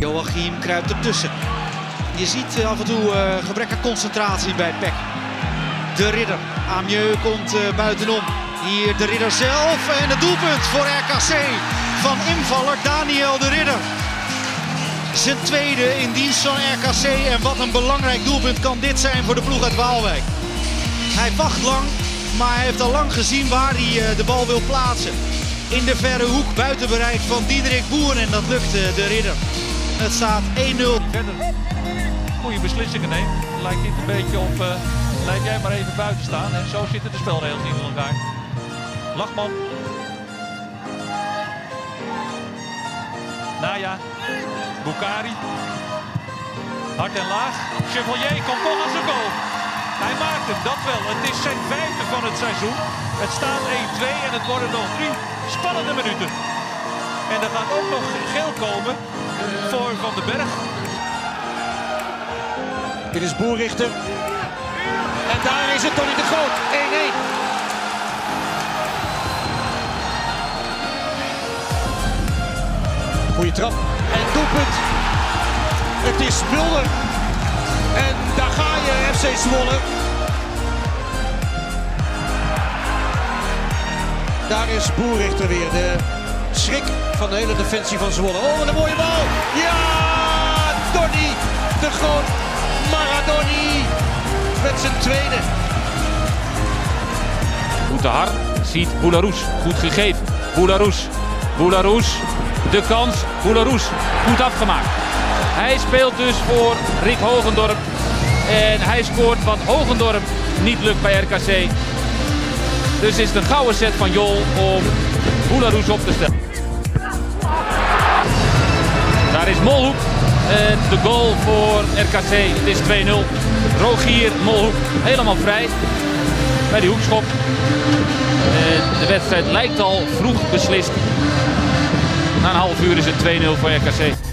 Joachim kruipt ertussen. Je ziet eh, af en toe uh, gebrek aan concentratie bij PEC. De ridder. Amieux komt uh, buitenom. Hier de ridder zelf en het doelpunt voor RKC van invaller Daniel de Ridder. Zijn tweede in dienst van RKC en wat een belangrijk doelpunt kan dit zijn voor de ploeg uit Waalwijk. Hij wacht lang, maar hij heeft al lang gezien waar hij de bal wil plaatsen. In de verre hoek buiten bereik van Diederik Boer en dat lukt de Ridder. Het staat 1-0. Verder goede beslissingen neemt. Lijkt dit een beetje op, uh, jij maar even buiten staan. En zo zitten de spelregels niet in elkaar. Lachman. Naya. Bukari. Hard en laag. Chevalier komt toch als een goal. Hij maakt hem, dat wel. Het is zijn vijfde van het seizoen. Het staat 1-2 en het worden nog drie spannende minuten. En er gaat ook nog geel komen voor Van den Berg. Dit is Boerrichter. En daar is het Tony de Groot. 1-1. Goeie trap. En doelpunt. Het is Mulder. En daar ga je FC Zwolle. Daar is Boerrichter weer. De schrik van de hele defensie van Zwolle. Oh, wat een mooie bal. Ja, Tony de Groot. Maradoni met zijn tweede. Boutahar ziet Boularus. Goed gegeven. Boularus. Boularus. De kans. Boularus. Goed afgemaakt. Hij speelt dus voor Rick Hogendorp. En hij scoort wat Hogendorp niet lukt bij RKC. Dus is een gouden set van Jol om Boularus op te stellen. Daar is Molhoek. En de goal voor RKC. Het is 2-0. Rogier Molhoek helemaal vrij bij die hoekschop. De wedstrijd lijkt al vroeg beslist. Na een half uur is het 2-0 voor RKC.